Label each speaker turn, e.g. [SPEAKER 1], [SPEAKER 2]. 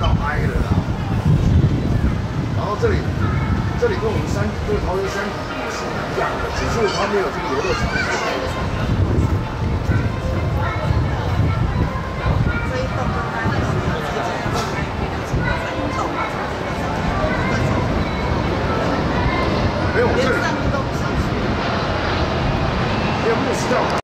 [SPEAKER 1] 到埃了啦，然后这里，这里跟我们山，就桃园山也是一样的，只是它没有这个游乐场。
[SPEAKER 2] 所以到东山就是真的比，
[SPEAKER 1] 有事，连散
[SPEAKER 2] 步都不上去，